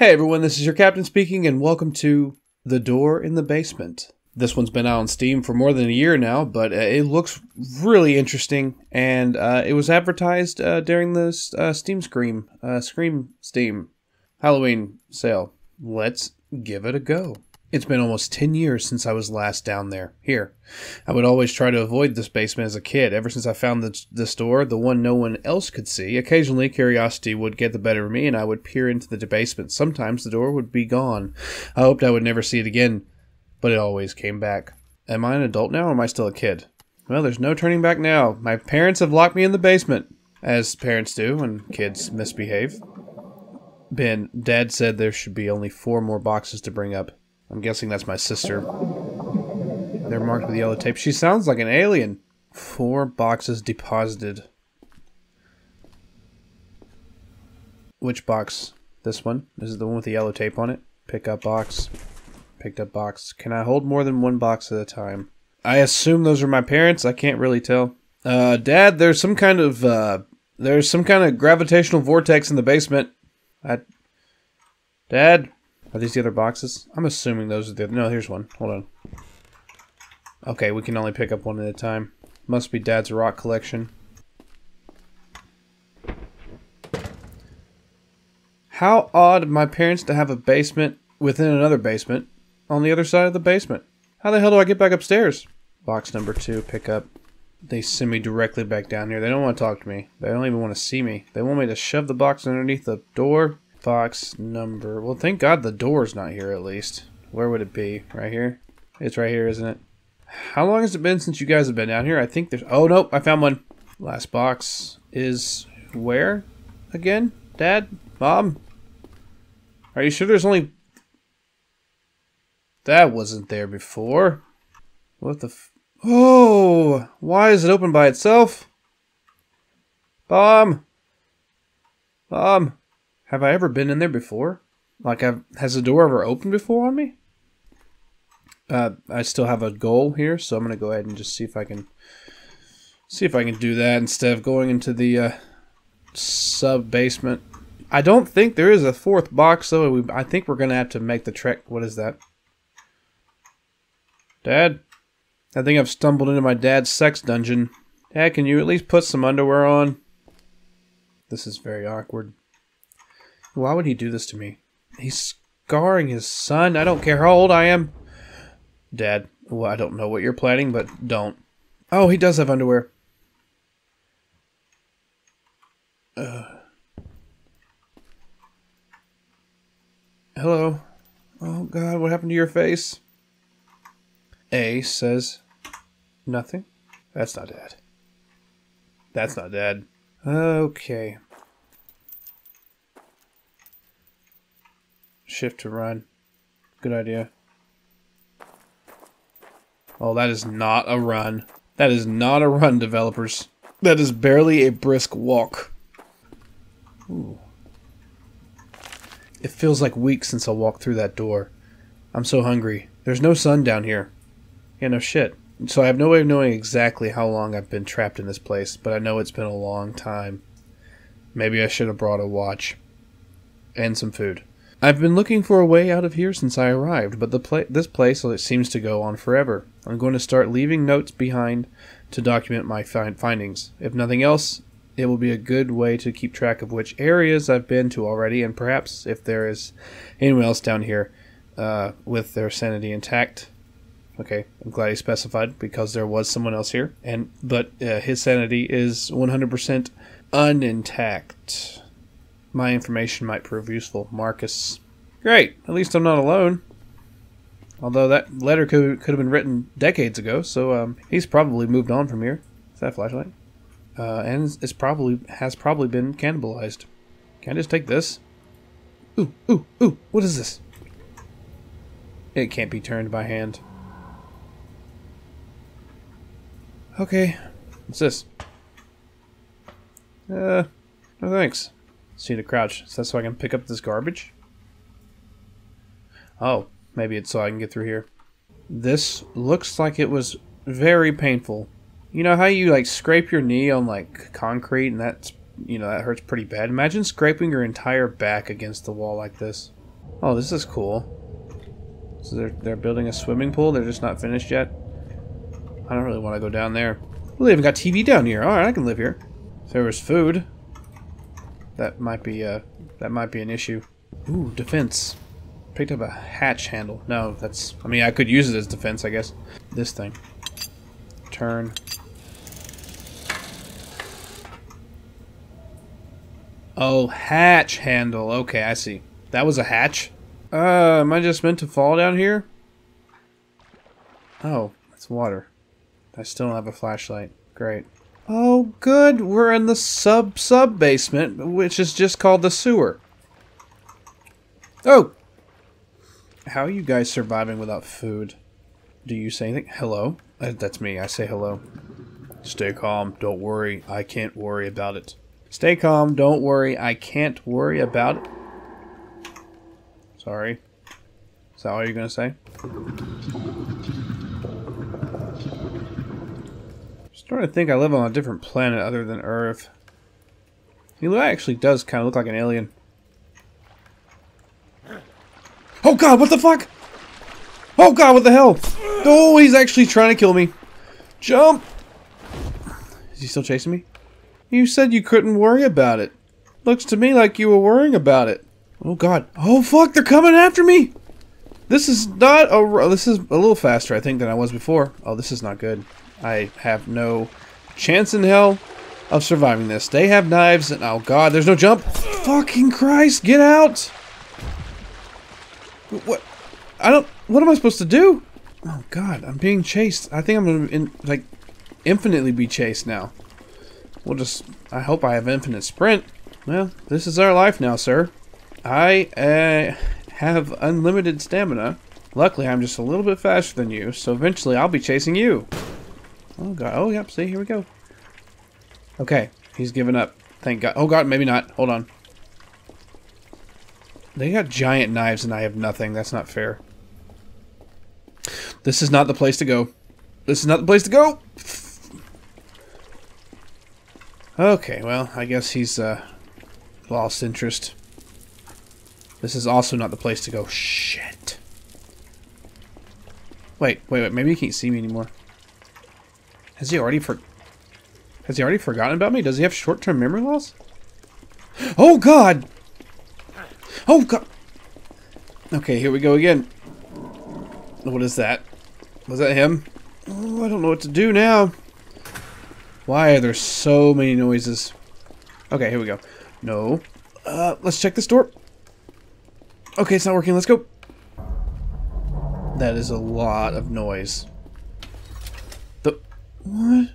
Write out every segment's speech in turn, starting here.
Hey everyone, this is your captain speaking, and welcome to The Door in the Basement. This one's been out on Steam for more than a year now, but uh, it looks really interesting, and uh, it was advertised uh, during the uh, Steam Scream, uh, Scream Steam Halloween sale. Let's give it a go. It's been almost 10 years since I was last down there. Here. I would always try to avoid this basement as a kid. Ever since I found this, this door, the one no one else could see, occasionally curiosity would get the better of me and I would peer into the basement. Sometimes the door would be gone. I hoped I would never see it again, but it always came back. Am I an adult now or am I still a kid? Well, there's no turning back now. My parents have locked me in the basement, as parents do when kids misbehave. Ben, Dad said there should be only four more boxes to bring up. I'm guessing that's my sister. They're marked with yellow tape. She sounds like an alien. Four boxes deposited. Which box? This one? This is the one with the yellow tape on it. Pick up box. Picked up box. Can I hold more than one box at a time? I assume those are my parents. I can't really tell. Uh, Dad, there's some kind of, uh, there's some kind of gravitational vortex in the basement. I, Dad? Are these the other boxes? I'm assuming those are the No, here's one. Hold on. Okay, we can only pick up one at a time. Must be Dad's rock collection. How odd of my parents to have a basement within another basement on the other side of the basement. How the hell do I get back upstairs? Box number two, pick up. They send me directly back down here. They don't want to talk to me. They don't even want to see me. They want me to shove the box underneath the door Box number. Well, thank God the door's not here at least. Where would it be? Right here? It's right here, isn't it? How long has it been since you guys have been down here? I think there's... Oh, nope. I found one. Last box is where? Again? Dad? Mom? Are you sure there's only... That wasn't there before. What the. Oh! Why is it open by itself? Mom? Mom? Have I ever been in there before? Like, I've, has the door ever opened before on me? Uh, I still have a goal here, so I'm gonna go ahead and just see if I can see if I can do that instead of going into the uh, sub basement. I don't think there is a fourth box though. We, I think we're gonna have to make the trek. What is that? Dad, I think I've stumbled into my dad's sex dungeon. Dad, can you at least put some underwear on? This is very awkward. Why would he do this to me? He's scarring his son. I don't care how old I am. Dad, well, I don't know what you're planning, but don't. Oh, he does have underwear. Uh. Hello. Oh, God, what happened to your face? A says nothing. That's not Dad. That's not Dad. Okay. Shift to run. Good idea. Oh, that is not a run. That is not a run, developers. That is barely a brisk walk. Ooh. It feels like weeks since I walked through that door. I'm so hungry. There's no sun down here. Yeah, no shit. So I have no way of knowing exactly how long I've been trapped in this place, but I know it's been a long time. Maybe I should have brought a watch. And some food. I've been looking for a way out of here since I arrived, but the pla this place seems to go on forever. I'm going to start leaving notes behind to document my find findings. If nothing else, it will be a good way to keep track of which areas I've been to already, and perhaps if there is anyone else down here uh, with their sanity intact. Okay, I'm glad he specified because there was someone else here, and but uh, his sanity is 100% unintact. My information might prove useful. Marcus. Great. At least I'm not alone. Although that letter could, could have been written decades ago, so um, he's probably moved on from here. Is that flashlight? Uh, and it's probably has probably been cannibalized. Can I just take this? Ooh, ooh, ooh! What is this? It can't be turned by hand. Okay, what's this? Uh, no thanks. See to crouch. So that's so I can pick up this garbage? Oh, maybe it's so I can get through here. This looks like it was very painful. You know how you like scrape your knee on like concrete and that's you know that hurts pretty bad. Imagine scraping your entire back against the wall like this. Oh, this is cool. So they're, they're building a swimming pool. They're just not finished yet. I don't really want to go down there. Well, they even got TV down here. All right, I can live here. If there was food, that might be uh that might be an issue. Ooh, defense. Picked up a hatch handle. No, that's. I mean, I could use it as defense, I guess. This thing. Turn. Oh, hatch handle. Okay, I see. That was a hatch. Uh, am I just meant to fall down here? Oh, it's water. I still don't have a flashlight. Great. Oh, good. We're in the sub-sub basement, which is just called the sewer. Oh! How are you guys surviving without food? Do you say anything? Hello? Uh, that's me. I say hello. Stay calm. Don't worry. I can't worry about it. Stay calm. Don't worry. I can't worry about it. Sorry. Is that all you're going to say? Starting to think I live on a different planet other than Earth. He actually does kind of look like an alien. Oh god, what the fuck? Oh god, what the hell? Oh, he's actually trying to kill me. Jump! Is he still chasing me? You said you couldn't worry about it. Looks to me like you were worrying about it. Oh god. Oh fuck, they're coming after me! This is not a... This is a little faster, I think, than I was before. Oh, this is not good. I have no chance in hell of surviving this. They have knives, and oh god, there's no jump. Fucking Christ, get out! What? I don't. What am I supposed to do? Oh god, I'm being chased. I think I'm gonna in, like infinitely be chased now. We'll just. I hope I have infinite sprint. Well, this is our life now, sir. I uh, have unlimited stamina. Luckily, I'm just a little bit faster than you, so eventually I'll be chasing you. Oh god. Oh yep. See, here we go. Okay, he's given up. Thank God. Oh god, maybe not. Hold on. They got giant knives and I have nothing. That's not fair. This is not the place to go. This is not the place to go. Okay, well, I guess he's uh, lost interest. This is also not the place to go. Shit. Wait, wait, wait. Maybe he can't see me anymore. Has he already for... Has he already forgotten about me? Does he have short-term memory loss? Oh, God! Oh, God! Okay, here we go again. What is that? Was that him? Oh, I don't know what to do now. Why are there so many noises? Okay, here we go. No. Uh, let's check this door. Okay, it's not working. Let's go. That is a lot of noise. What?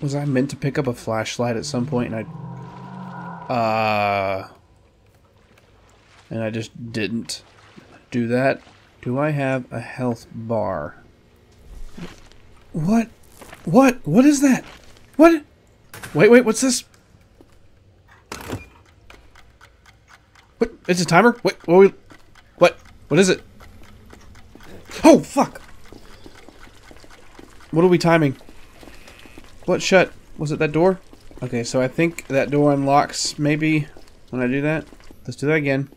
Was I meant to pick up a flashlight at some point and I... Uh... And I just didn't do that? Do I have a health bar? What? What? What is that? What? Wait, wait, what's this? What? It's a timer? Wait, what? What? What is it? Oh, fuck! What are we timing? What shut? Was it that door? Okay, so I think that door unlocks maybe when I do that. Let's do that again.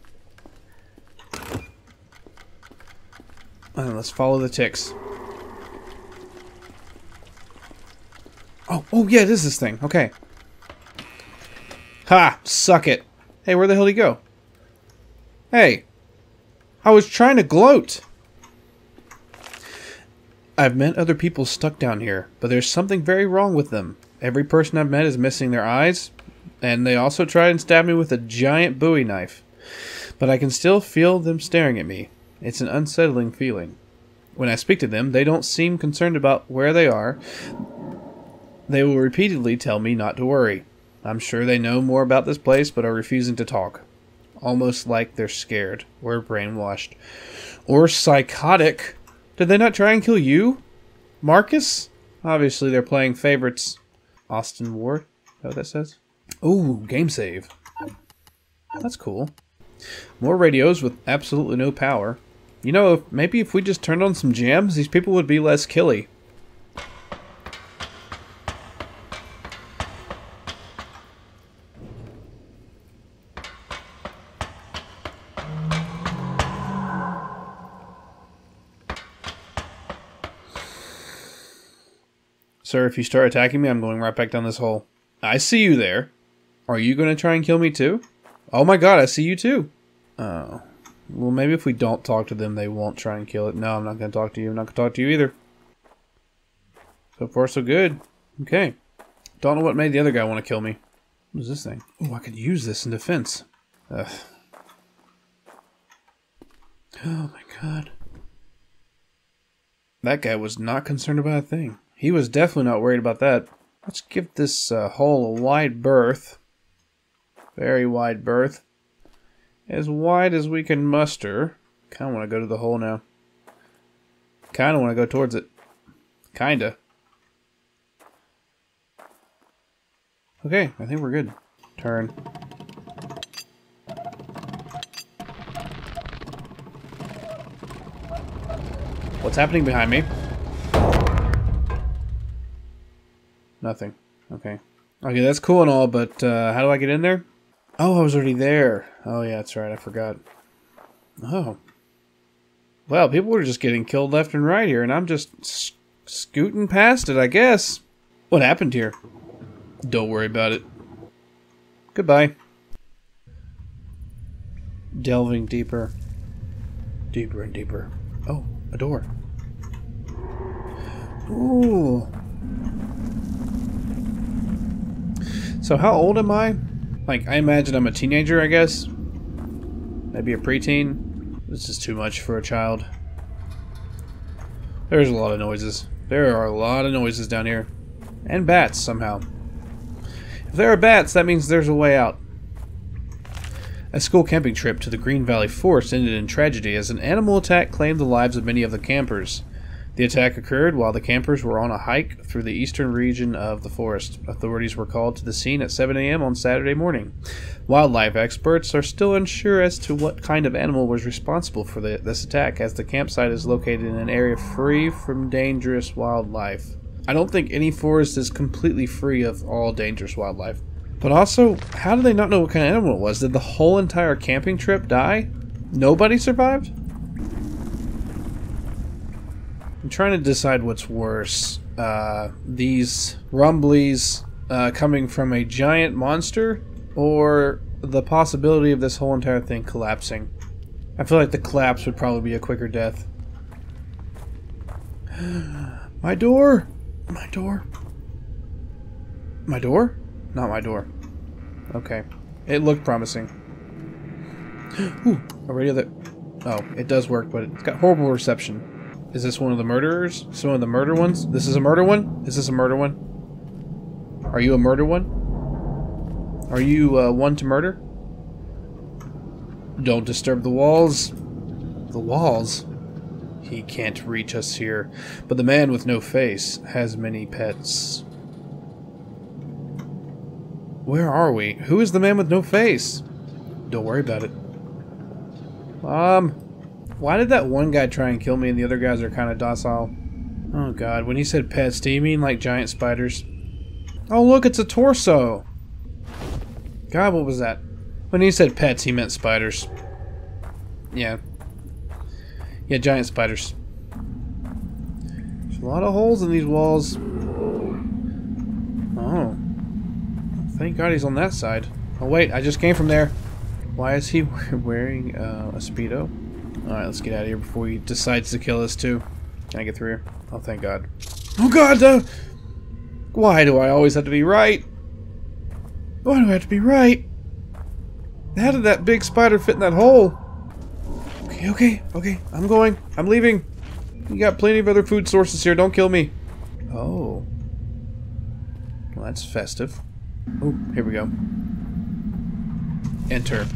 And let's follow the ticks. Oh, oh yeah, it is this thing. Okay. Ha! Suck it. Hey, where the hell did he go? Hey. I was trying to gloat. I've met other people stuck down here, but there's something very wrong with them. Every person I've met is missing their eyes, and they also tried and stabbed me with a giant bowie knife. But I can still feel them staring at me. It's an unsettling feeling. When I speak to them, they don't seem concerned about where they are. They will repeatedly tell me not to worry. I'm sure they know more about this place, but are refusing to talk. Almost like they're scared, or brainwashed, or psychotic did they not try and kill you? Marcus? Obviously, they're playing favorites. Austin Ward? Is that what that says? Ooh, game save. That's cool. More radios with absolutely no power. You know, maybe if we just turned on some jams, these people would be less killy. Sir, if you start attacking me, I'm going right back down this hole. I see you there. Are you going to try and kill me too? Oh my god, I see you too. Oh. Well, maybe if we don't talk to them, they won't try and kill it. No, I'm not going to talk to you. I'm not going to talk to you either. So far, so good. Okay. Don't know what made the other guy want to kill me. What is this thing? Oh, I could use this in defense. Ugh. Oh my god. That guy was not concerned about a thing. He was definitely not worried about that. Let's give this uh, hole a wide berth. Very wide berth. As wide as we can muster. Kind of want to go to the hole now. Kind of want to go towards it. Kinda. Okay, I think we're good. Turn. What's happening behind me? Nothing. Okay. Okay, that's cool and all, but uh, how do I get in there? Oh, I was already there. Oh, yeah, that's right. I forgot. Oh. Well, people were just getting killed left and right here, and I'm just scooting past it, I guess. What happened here? Don't worry about it. Goodbye. Delving deeper. Deeper and deeper. Oh, a door. Ooh. So how old am I? Like, I imagine I'm a teenager, I guess. Maybe a preteen. This is too much for a child. There's a lot of noises. There are a lot of noises down here. And bats, somehow. If there are bats, that means there's a way out. A school camping trip to the Green Valley Forest ended in tragedy as an animal attack claimed the lives of many of the campers. The attack occurred while the campers were on a hike through the eastern region of the forest. Authorities were called to the scene at 7 a.m. on Saturday morning. Wildlife experts are still unsure as to what kind of animal was responsible for the, this attack, as the campsite is located in an area free from dangerous wildlife. I don't think any forest is completely free of all dangerous wildlife. But also, how do they not know what kind of animal it was? Did the whole entire camping trip die? Nobody survived? I'm trying to decide what's worse. Uh, these rumblies uh, coming from a giant monster or the possibility of this whole entire thing collapsing. I feel like the collapse would probably be a quicker death. my door! My door. My door? Not my door. Okay. It looked promising. Ooh, a radio that... Oh, it does work, but it's got horrible reception. Is this one of the murderers? Is one of the murder ones? This is a murder one? Is this a murder one? Are you a murder one? Are you uh, one to murder? Don't disturb the walls. The walls? He can't reach us here. But the man with no face has many pets. Where are we? Who is the man with no face? Don't worry about it. Mom, why did that one guy try and kill me and the other guys are kind of docile? Oh god, when he said pets, do you mean like giant spiders? Oh look, it's a torso! God, what was that? When he said pets, he meant spiders. Yeah. Yeah, giant spiders. There's a lot of holes in these walls. Oh. Thank God he's on that side. Oh wait, I just came from there. Why is he wearing uh, a Speedo? Alright, let's get out of here before he decides to kill us too. Can I get through here? Oh, thank God. Oh God! Uh, why do I always have to be right? Why do I have to be right? How did that big spider fit in that hole? Okay, okay, okay. I'm going. I'm leaving. You got plenty of other food sources here. Don't kill me. Oh. Well, that's festive. Oh, here we go. Enter.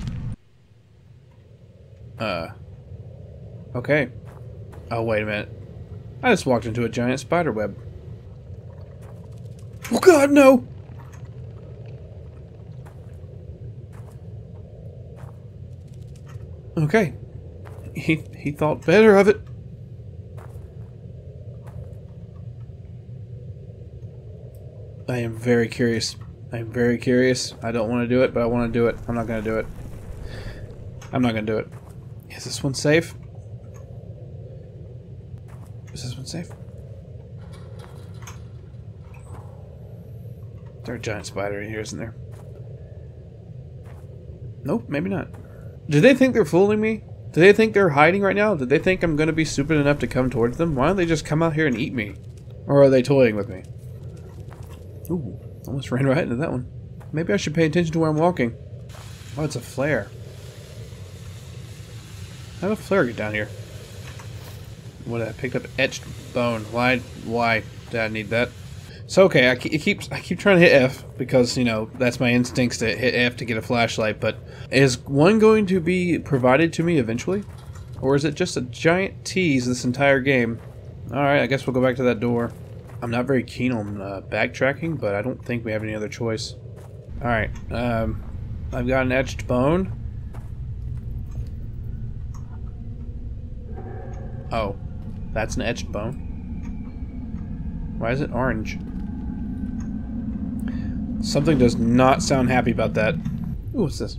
Uh. Okay. Oh, wait a minute. I just walked into a giant spider web. Oh god, no! Okay. He, he thought better of it. I am very curious. I am very curious. I don't want to do it, but I want to do it. I'm not going to do it. I'm not going to do it. Is this one safe? This safe? There's a giant spider in here, isn't there? Nope, maybe not. Do they think they're fooling me? Do they think they're hiding right now? Do they think I'm going to be stupid enough to come towards them? Why don't they just come out here and eat me? Or are they toying with me? Ooh, almost ran right into that one. Maybe I should pay attention to where I'm walking. Oh, it's a flare. How did a flare get down here? What, I picked up etched bone. Why, why did I need that? So okay, I keep I keep trying to hit F because you know that's my instincts to hit F to get a flashlight. But is one going to be provided to me eventually, or is it just a giant tease this entire game? All right, I guess we'll go back to that door. I'm not very keen on uh, backtracking, but I don't think we have any other choice. All right, um, I've got an etched bone. Oh, that's an etched bone. Why is it orange? Something does not sound happy about that. Ooh, what's this?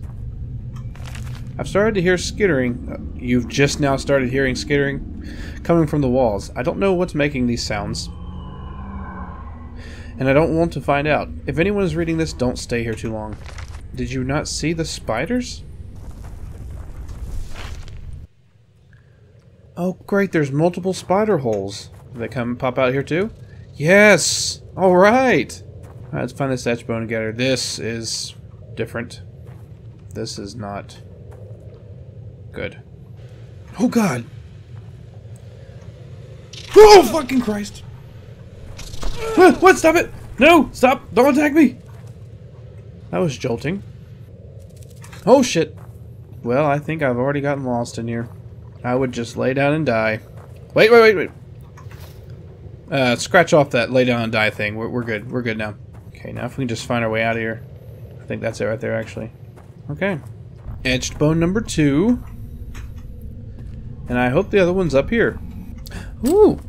I've started to hear skittering. Uh, you've just now started hearing skittering coming from the walls. I don't know what's making these sounds. And I don't want to find out. If anyone is reading this, don't stay here too long. Did you not see the spiders? Oh, great, there's multiple spider holes. They come pop out here too? Yes! Alright! Right, let's find this etch bone together. This is different. This is not good. Oh god! Oh fucking Christ! What? Stop it! No! Stop! Don't attack me! That was jolting. Oh shit! Well, I think I've already gotten lost in here. I would just lay down and die. Wait, wait, wait, wait. Uh, scratch off that lay down and die thing. We're, we're good. We're good now. Okay, now if we can just find our way out of here. I think that's it right there, actually. Okay. Etched bone number two. And I hope the other one's up here. Ooh!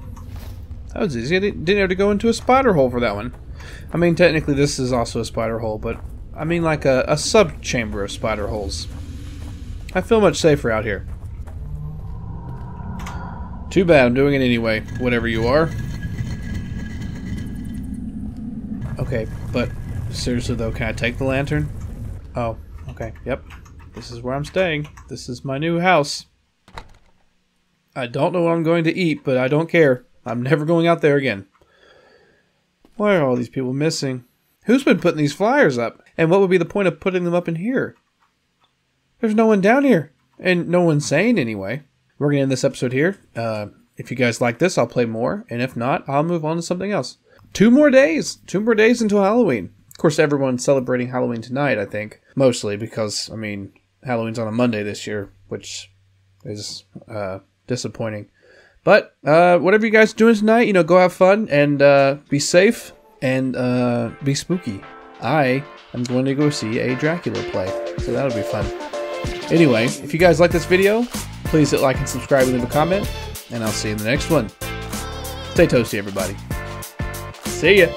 That was easy. I didn't have to go into a spider hole for that one. I mean, technically this is also a spider hole, but I mean like a, a sub-chamber of spider holes. I feel much safer out here. Too bad, I'm doing it anyway, whatever you are. Okay, but seriously though, can I take the lantern? Oh, okay, yep. This is where I'm staying. This is my new house. I don't know what I'm going to eat, but I don't care. I'm never going out there again. Why are all these people missing? Who's been putting these flyers up? And what would be the point of putting them up in here? There's no one down here. And no one's saying anyway. We're going to end this episode here. Uh, if you guys like this, I'll play more. And if not, I'll move on to something else two more days. Two more days until Halloween. Of course, everyone's celebrating Halloween tonight, I think. Mostly because, I mean, Halloween's on a Monday this year, which is uh, disappointing. But uh, whatever you guys doing tonight, you know, go have fun and uh, be safe and uh, be spooky. I am going to go see a Dracula play, so that'll be fun. Anyway, if you guys like this video, please hit like and subscribe and leave a comment, and I'll see you in the next one. Stay toasty, everybody. See ya.